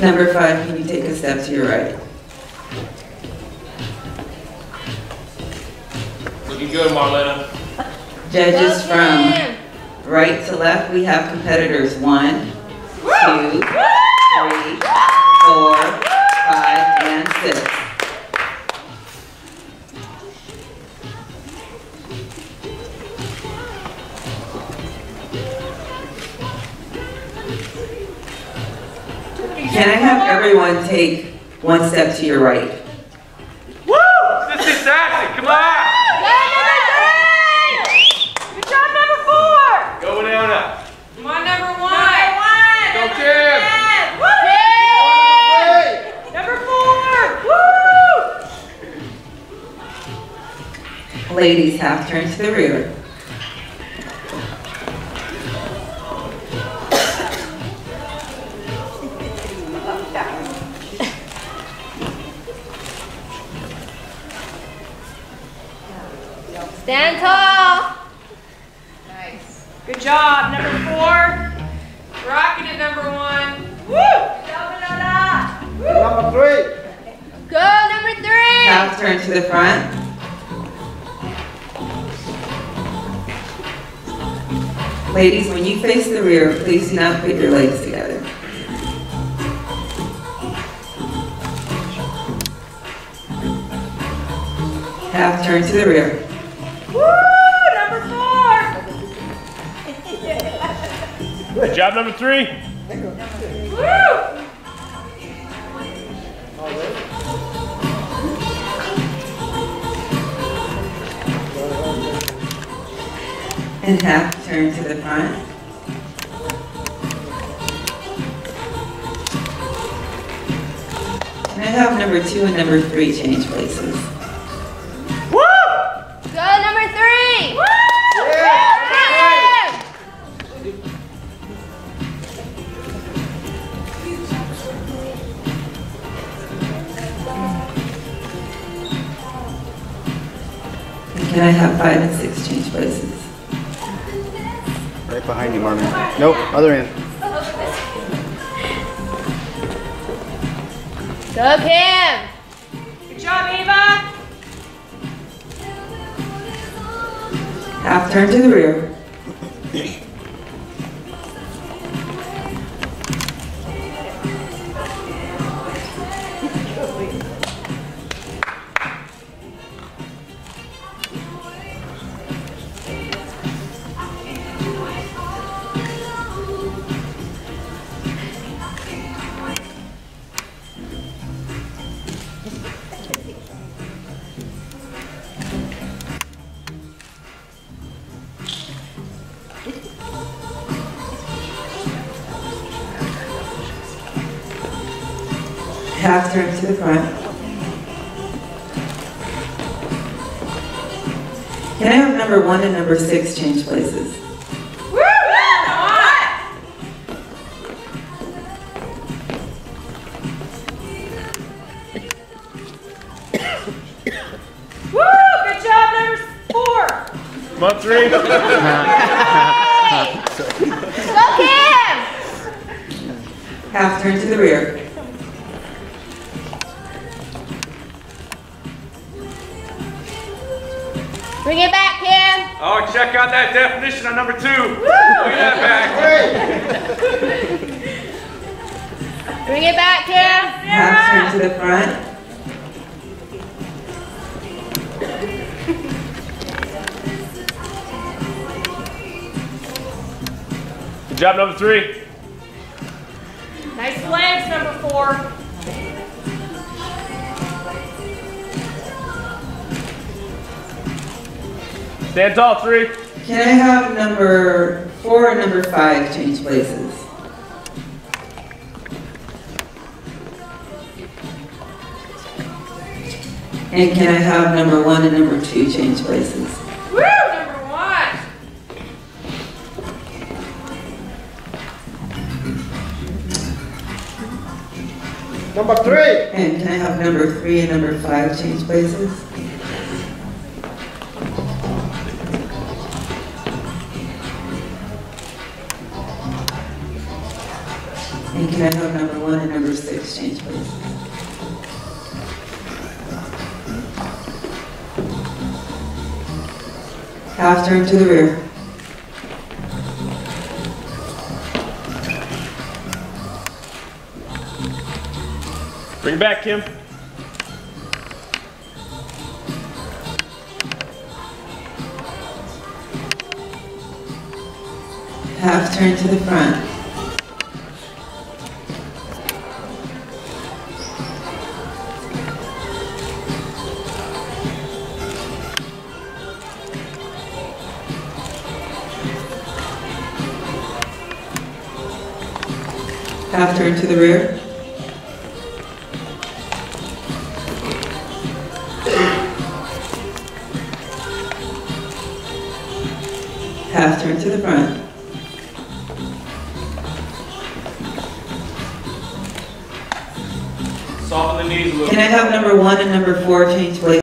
Number five, can you take a step to your right? Looking good, Marlena. Judges from right to left, we have competitors one, two, three, four, five, and six. Can I have everyone take one step to your right? Woo! This is tactic. Come on. Good job, number four. Going down up. Come on, number one. Go, Kim. Number four. Woo! Ladies, half turn to the rear. Job, number four. Rocking it, number one. Woo! Number three. Go number three. Half turn to the front. Ladies, when you face the rear, please do not put your legs together. Half turn to the rear. Woo! Good job, number three. And half turn to the front. Can I have number two and number three change places? I have five and six change places? Right behind you, Marvin. Nope, other end. Go Kim. Good job, Ava. Half turn to the rear. Half turn to the front. Can I have number one and number six change places? Woo! Come. Woo! Good job, number four. Come on, three. Go Kim. Half turn to the rear. Bring it back, Kim. Oh, check out that definition on number two. Look at that back. Bring it back, Kim. Half turn to the front. Good job, number three. Nice legs, number four. Stand tall, three. Can I have number four and number five change places? And can I have number one and number two change places? Woo! Number one. Number three. And can I have number three and number five change places? And can I have number one and number six change, please? Half turn to the rear. Bring it back, Kim. Half turn to the front. Half turn to the rear. Half turn to the front. Soften the knees a little. Can I have number one and number four change, please?